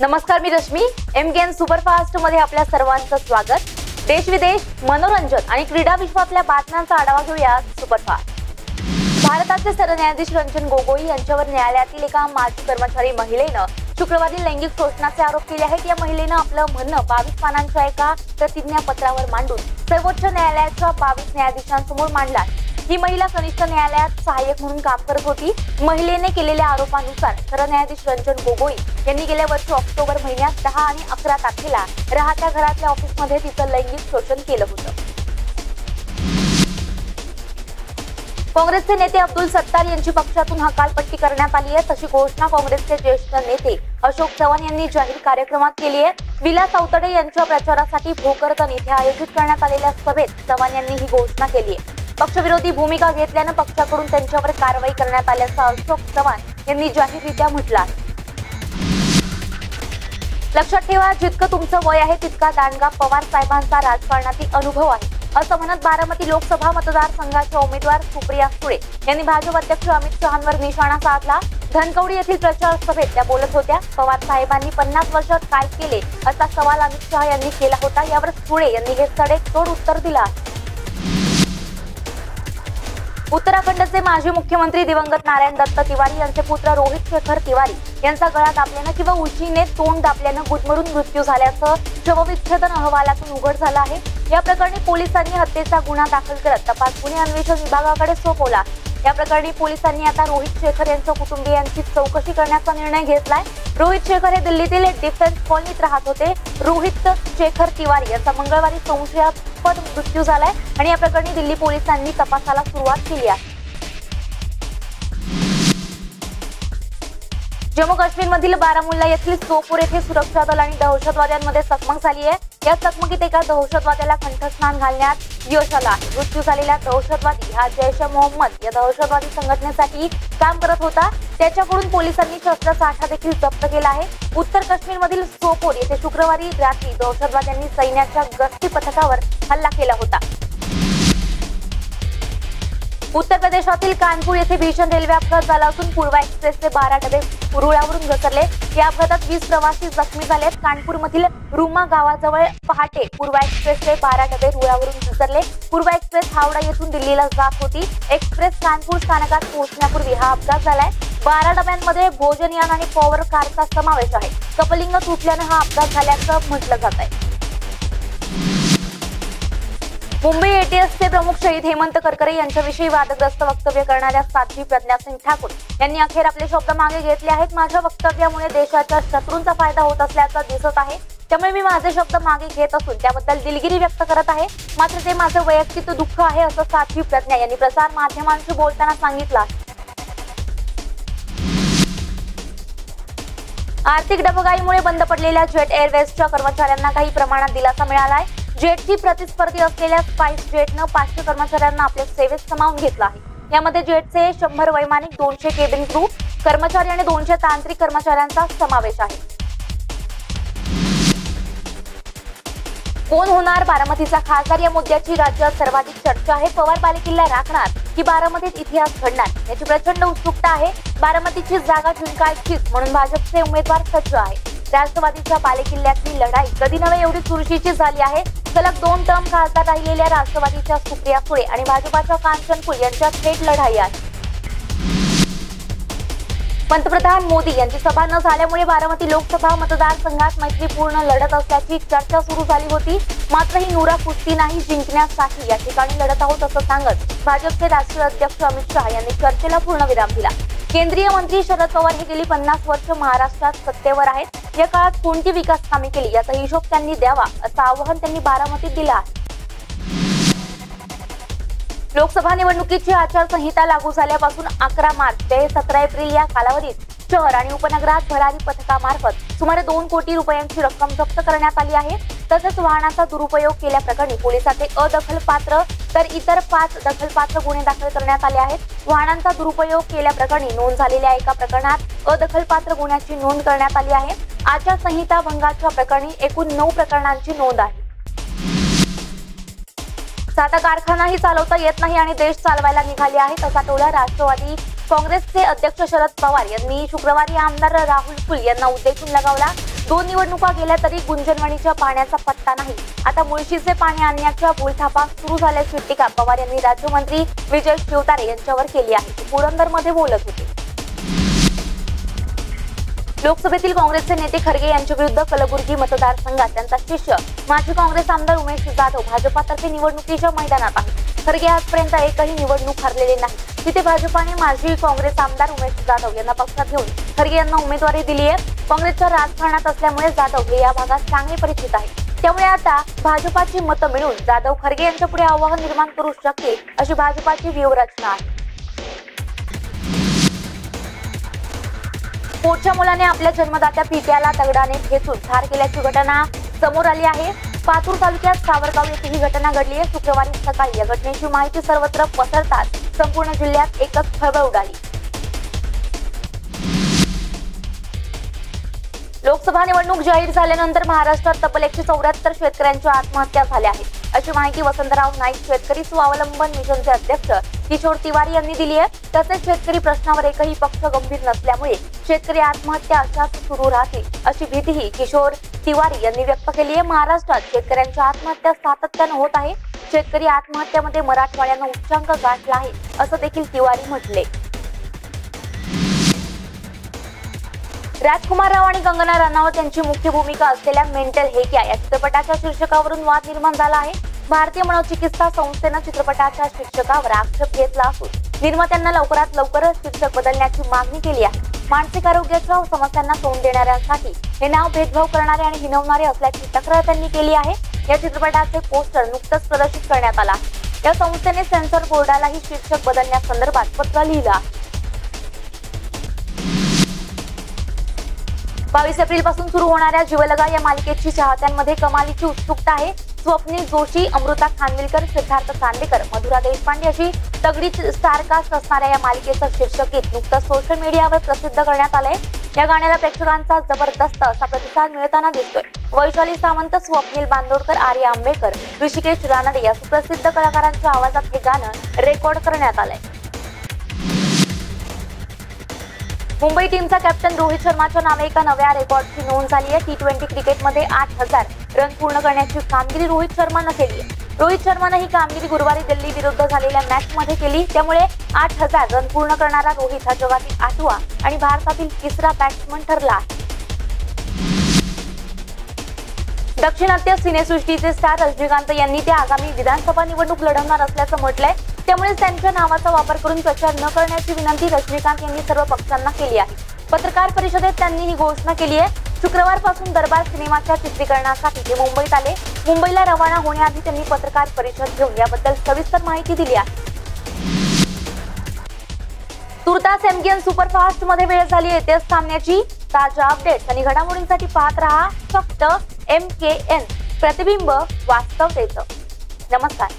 नमस्कार मी रश्मी. एम गेन सुपरफास्टमध्ये आपल्या सर्वांचं स्वागत. देश विदेश मनोरंजन आणि क्रीडा विश्वातल्या बातम्यांचा आढावा घेऊया सुपरफास्ट भारताचे सरन्यायाधीश रंजन गोगोई यांच्यावर न्यायालयातील एका माजी कर्मचारी महिलेनं शुक्रवारी लैंगिक शोषणाचे आरोप केले आहेत. या महिलेनं आपलं म्हणणं बावीस पानांच्या एका प्रतिज्ञापत्रावर मांडून सर्वोच्च न्यायालयाच्या बावीस न्यायाधीशांसमोर मांडला ही महिला कनिष्ठ न्यायालयात सहाय्यक म्हणून काम करत होती. महिलेने केलेल्या आरोपानुसार सरन्यायाधीश रंजन गोगोई यांनी गेल्या वर्षी ऑक्टोबर महिन्यात दहा आणि अकरा तारखेला राहत्या घरातल्या ऑफिसमध्ये तिचं लैंगिक शोषण केलं होतं. काँग्रेसचे नेते अब्दुल सत्तार यांची पक्षातून हकालपट्टी करण्यात आली आहे. तशी घोषणा काँग्रेसचे ज्येष्ठ नेते अशोक चव्हाण यांनी जाहीर कार्यक्रमात केली आहे. विलास अवतडे यांच्या प्रचारासाठी भोकरदन इथे आयोजित करण्यात आलेल्या सभेत चव्हाण यांनी ही घोषणा केली आहे. पक्षविरोधी भूमिका घेतल्यानं पक्षाकडून त्यांच्यावर कारवाई करण्यात आल्याचं अशोक चव्हाण यांनी जाहीररित्या म्हटलं आहे. लक्षात ठेवा जितकं तुमचं वय आहे तितका दांडगा पवार साहेबांचा राजकारणातील अनुभव आहे. असं म्हणत बारामती लोकसभा मतदारसंघाच्या उमेदवार सुप्रिया सुळे यांनी भाजप अध्यक्ष अमित शहांवर निशाणा साधला. धनकवडी येथील प्रचार सभेत त्या बोलत होत्या पवार साहेबांनी पन्नास वर्षात काय केले? असा सवाल अमित शहा यांनी केला होता. यावर सुळे यांनी हे सडेतोड उत्तर दिलं आहे. उत्तराखंडचे माजी मुख्यमंत्री दिवंगत नारायण दत्त तिवारी यांचे पुत्र रोहित शेखर तिवारी यांचा गळा दाबल्यानं किंवा उशीने तोंड दाबल्यानं गुदमरून मृत्यू झाल्याचं शवविच्छेदन अहवालातून उघड झालं आहे. या प्रकरणी पोलिसांनी हत्येचा गुन्हा दाखल करत तपास गुन्हे अन्वेषण विभागाकडे सोपवला. या प्रकरणी पोलिसांनी आता रोहित शेखर यांच्या कुटुंबियांची चौकशी करण्याचा निर्णय घेतलाय. रोहित शेखर हे दिल्लीतील डिफेन्स कॉलनीत राहत होते. रोहित शेखर तिवारी यांचा मंगळवारी संशयास्पद मृत्यू झालाय आणि या प्रकरणी दिल्ली पोलिसांनी तपासाला सुरुवात केली आहे. जम्मू काश्मीरमधील बारामुल्ला येथील सोपूर येथे सुरक्षा दल आणि दहशतवाद्यांमध्ये चकमक झाली आहे. या चकमकीत एका दहशतवाद्याला कंठस्नान घालण्यात यश आहे मृत्यू झालेला दहशतवादी हा जैश मोहम्मद. या दहशतवादी संघटनेसाठी काम करत होता. त्याच्याकडून पोलिसांनी शस्त्रसाठा देखील जप्त केला आहे. उत्तर काश्मीर मधील सोपोर येथे शुक्रवारी रात्री दहशतवाद्यांनी सैन्याच्या गस्ती पथकावर हल्ला केला होता. उत्तर प्रदेशातील कानपूर येथे भीषण रेल्वे अपघात झाला असून पूर्वा एक्सप्रेसचे बारा डबे रुळावरून घसरले. या अपघातात वीस प्रवासी जखमी झालेत. कानपूरमधील रुमा गावाजवळ पहाटे पूर्वा एक्सप्रेसचे बारा डबे रुळावरून घसरले. पूर्वा एक्सप्रेस हावडा येथून दिल्लीला जात होती. एक्सप्रेस कानपूर स्थानकात पोहोचण्यापूर्वी हा अपघात झालाय. बारा डब्यांमध्ये भोजनयान आणि पॉवर कारचा समावेश आहे. कपलिंग तुटल्यानं हा अपघात झाल्याचं म्हटलं जात आहे मुंबई एटीएसचे प्रमुख शहीद हेमंत करकरे यांच्याविषयी वादग्रस्त वक्तव्य करणाऱ्या साध्वी प्रज्ञासिंग ठाकूर यांनी अखेर आपले शब्द मागे घेतले आहेत. माझ्या वक्तव्यामुळे देशाच्या शत्रूंचा फायदा होत असल्याचं दिसत आहे. त्यामुळे मी माझे शब्द मागे घेत असून त्याबद्दल दिलगिरी व्यक्त करत आहे. मात्र ते माझं वैयक्तिक दुःख आहे असं साध्वी प्रज्ञा यांनी प्रसार माध्यमांशी बोलताना सांगितलं आर्थिक डबगाईमुळे बंद पडलेल्या जेट एअरवेजच्या कर्मचाऱ्यांना काही प्रमाणात दिलासा मिळाला आहे. जेटची प्रतिस्पर्धी असलेल्या स्पाइस जेटनं पाचशे कर्मचाऱ्यांना आपल्या सेवेत सामावून घेतलं आहे. यामध्ये जेटचे शंभर वैमानिक दोनशे केबिन क्रू कर्मचारी आणि दोनशे तांत्रिक कर्मचाऱ्यांचा समावेश आहे. कोण होणार बारामतीचा खासदार? या मुद्द्याची राज्यात सर्वाधिक चर्चा आहे. पवार बालेकिल्ला राखणार की बारामतीत इतिहास घडणार याची प्रचंड उत्सुकता आहे. बारामतीची जागा जिंकायचीच म्हणून भाजपचे उमेदवार सज्ज आहे. राष्ट्रवादीच्या बालेकिल्ल्यातली लढाई कधी नव्हे एवढी चुरशीची झाली आहे. सलग दोन टर्म खासदार राहिलेल्या राष्ट्रवादीच्या सुप्रिया सुळे आणि भाजपाच्या कांचन कुल यांच्यात थेट लढाई आहे. पंतप्रधान मोदी यांची सभा न झाल्यामुळे बारामती लोकसभा मतदारसंघात मैत्रीपूर्ण लढत असल्याची चर्चा सुरू झाली होती. मात्र ही नुरा कुस्ती नाही जिंकण्यासाठी या ठिकाणी लढत आहोत असं सांगत भाजपचे राष्ट्रीय अध्यक्ष अमित शहा यांनी चर्चेला पूर्णविराम दिला. केंद्रीय मंत्री शरद पवार हे गेली पन्नास वर्ष महाराष्ट्रात सत्तेवर आहेत. या काळात कोणती विकास कामे केली? याचा हिशोब त्यांनी द्यावा असं आवाहन त्यांनी बारामतीत दिलं आहे. लोकसभा निवडणुकीची आचारसंहिता लागू झाल्यापासून अकरा मार्च ते सतरा एप्रिल या कालावधीत शहर आणि उपनगरात भरारी पथकामार्फत सुमारे दोन कोटी रुपयांची रक्कम जप्त करण्यात आली आहे. तसंच वाहनाचा दुरुपयोग केल्याप्रकरणी पोलिसांचे अदखलपात्र तर इतर पाच दखलपात्र गुन्हे दाखल करण्यात आले आहेत. वाहनांचा दुरुपयोग केल्याप्रकरणी नोंद झालेल्या एका प्रकरणात अदखलपात्र गुन्ह्याची नोंद करण्यात आली आहे. आचारसंहिता भंगाच्या प्रकरणी एकूण नऊ प्रकरणांची नोंद आहे. साधा कारखानाही चालवता येत नाही आणि देश चालवायला निघाले आहेत असा टोला राष्ट्रवादी काँग्रेसचे अध्यक्ष शरद पवार यांनी शुक्रवारी आमदार राहुल फुल यांना उद्देशून लगावला. दोन निवडणुका गेल्या तरी गुंजनवाणीच्या पाण्याचा पत्ता नाही. आता मुळशीचे पाणी आणण्याच्या भूलथापा सुरू झाल्याची टीका पवार यांनी राज्यमंत्री विजय शिवतारे यांच्यावर केली आहे. पुरंदरमध्ये बोलत होते. लोकसभेतील काँग्रेसचे नेते खरगे यांच्या विरुद्ध कलबुर्गी मतदारसंघात त्यांचा शिष्य. माजी काँग्रेस आमदार उमेश जाधव भाजपातर्फे निवडणुकीच्या मैदानात आहे खरगे आजपर्यंत एकही निवडणूक हरलेले नाही. तिथे भाजपाने माजी काँग्रेस आमदार उमेश जाधव यांना पक्षात घेऊन खरगे यांना उमेदवारी दिली आहे. काँग्रेसच्या राजकारणात असल्यामुळे जाधव हे या भागात चांगले परिचित आहे त्यामुळे आता भाजपाची मतं मिळून जाधव खरगे यांच्या पुढे आव्हान निर्माण करू शकतील अशी भाजपाची व्यूहरचना आहे. पोटच्या मुलाने आपल्या जन्मदात्या पित्याला दगडाने खेचून ठार केल्याची घटना समोर आली आहे. पातूर तालुक्यात सावरगाव येथे ही घटना घडली आहे. शुक्रवारी सकाळी या घटनेची माहिती सर्वत्र पसरताच संपूर्ण जिल्ह्यात एकच खळबळ उडाली. लोकसभा निवडणूक जाहीर झाल्यानंतर महाराष्ट्रात तब्बल एकशे चौऱ्याहत्तर शेतकऱ्यांच्या आत्महत्या झाल्या आहेत. अशी माहिती वसंतराव नाईक शेतकरी स्वावलंबन मिशनचे अध्यक्ष किशोर तिवारी यांनी दिली आहे. तसेच शेतकरी प्रश्नावर एकही पक्ष गंभीर नसल्यामुळे शेतकरी आत्महत्या अशाच सुरू राहतील अशी भीतीही किशोर तिवारी यांनी व्यक्त केली आहे. महाराष्ट्रात शेतकऱ्यांच्या आत्महत्या सातत्यानं होत आहे. शेतकरी आत्महत्यामध्ये मराठवाड्यानं उच्चांक गाठला आहे असं देखील तिवारी म्हटले. राजकुमार राव आणि कंगना रनावत यांची मुख्य भूमिका असलेल्या मेंटल हेक्या या चित्रपटाच्या शीर्षकावरून वाद निर्माण झाला आहे. भारतीय मनोचिकित्सा संस्थेनं चित्रपटाच्या शीर्षकावर आक्षेप घेतला असून निर्मात्यांना लवकरात लवकरच शीर्षक बदलण्याची मागणी केली आहे. मानसिक आरोग्याच्या समस्यांना तोंड देणाऱ्यांसाठी हे नाव भेदभाव करणारे आणि हिनवणारे असल्याची तक्रार त्यांनी केली आहे. या चित्रपटाचे पोस्टर नुकतंच प्रदर्शित करण्यात आला या संस्थेने सेन्सर बोर्डालाही शीर्षक बदलण्यासंदर्भात पत्र लिहिलं बावीस एप्रिलपासून सुरू होणाऱ्या जीवलगा या मालिकेची चाहत्यांमध्ये कमालीची उत्सुकता आहे. स्वप्नील जोशी अमृता खानविलकर सिद्धार्थ चांदेकर मधुरा देशपांडे अशी तगडी स्टारकास्ट असणाऱ्या या मालिकेचं शीर्षक गीत नुकतंच सोशल मीडियावर प्रसिद्ध करण्यात आलंय. या गाण्याला प्रेक्षकांचा जबरदस्त असा प्रतिसाद मिळताना दिसतोय. वैशाली सावंत स्वप्नील बांदोडकर आर्य आंबेकर ऋषिकेश रानडे या सुप्रसिद्ध कलाकारांच्या आवाजात हे गाणं रेकॉर्ड करण्यात आलंय. मुंबई टीमचा कॅप्टन रोहित शर्माच्या नावे एका नव्या रेकॉर्डची नोंद झाली आहे. टी ट्वेंटी क्रिकेटमध्ये आठ हजार रन पूर्ण करण्याची कामगिरी रोहित शर्मानं केली आहे. रोहित शर्मानं ही कामगिरी गुरुवारी दिल्ली विरुद्ध झालेल्या मॅचमध्ये केली. त्यामुळे आठ हजार रन पूर्ण करणारा रोहित हा जगातील आठवा आणि भारतातील तिसरा बॅट्समन ठरला आहे. दक्षिणात्य सिनेसृष्टीचे स्टार रजनीकांत यांनी ते आगामी विधानसभा निवडणूक लढवणार असल्याचं म्हटलंय. त्यामुळे त्यांच्या नावाचा वापर करून प्रचार न करण्याची विनंती रजनीकांत यांनी सर्व पक्षांना केली आहे. पत्रकार परिषदेत त्यांनी ही घोषणा केली आहे. शुक्रवारपासून दरबार सिनेमाच्या चित्रीकरणासाठी ते मुंबईत आले. मुंबईला रवाना होण्याआधी त्यांनी पत्रकार परिषद घेऊन याबद्दल सविस्तर माहिती दिली आहे. तुर्तास एमगीएन सुपरफास्टमध्ये वेळ झाली येतेच थांबण्याची ताज्या अपडेट्स आणि घडामोडींसाठी पाहत रहा फक्त एम के एन प्रतिबिंब वास्तवतेचं नमस्कार.